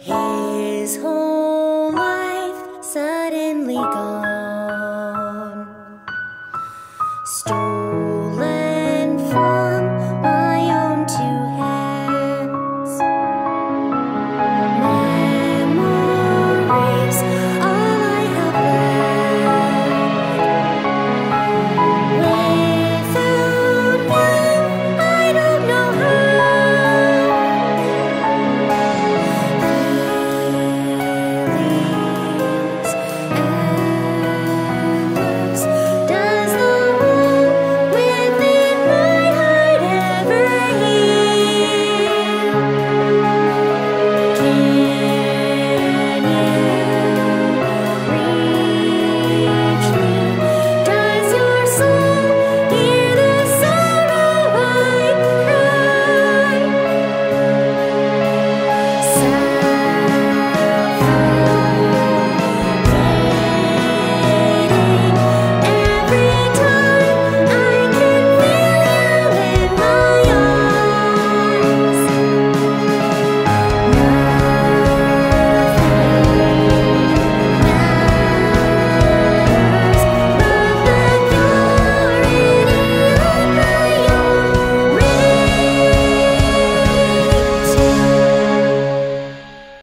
His whole life suddenly gone. Story